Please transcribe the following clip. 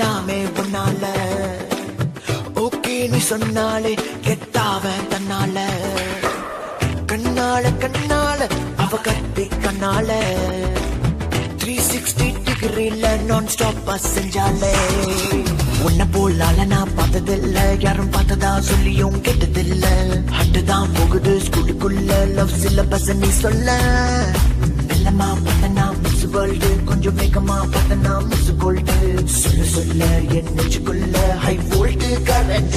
எல்லாமே உன்னால. ஓகே நீ சொன்னாலே கெட்டாவன் தன்னால. கண்ணால கண்ணால அவ கட்டி கண்ணால. த்ரீ சிக்ஸ்டி டிகிரில நான் ஸ்டாப்பா செஞ்சாலே. உன்னை போலால நான் பார்த்ததில்ல. யாரும் பார்த்ததா சொல்லியும் கேட்டதில்ல. ஹட்டு தான் போகுது ஸ்கூலுக்குள்ள லவ் சிலபஸ் நீ சொல்ல. மெல்லமா பார்த்தனா மிஸ் வேர்ல்டு கொஞ்சம் வேகமா பார்த்தனா மிஸ் நெஞ்சுக்குள்ள ஹை வோல்ட் கரண்ட்